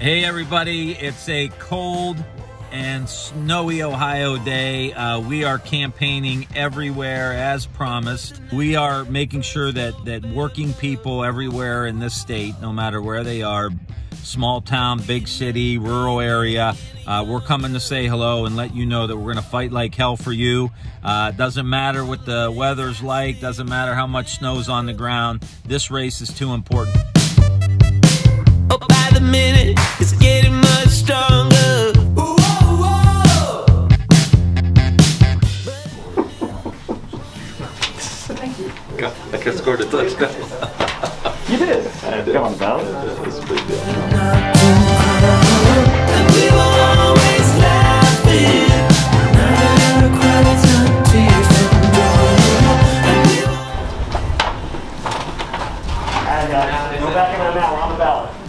Hey, everybody. It's a cold and snowy Ohio day. Uh, we are campaigning everywhere as promised. We are making sure that, that working people everywhere in this state, no matter where they are, small town, big city, rural area, uh, we're coming to say hello and let you know that we're going to fight like hell for you. Uh, doesn't matter what the weather's like, doesn't matter how much snow's on the ground. This race is too important. Thank you. I could have scored a touchdown. you did. I did. Come on, Val. It was a big deal. Go back in on that. We're on the ballot.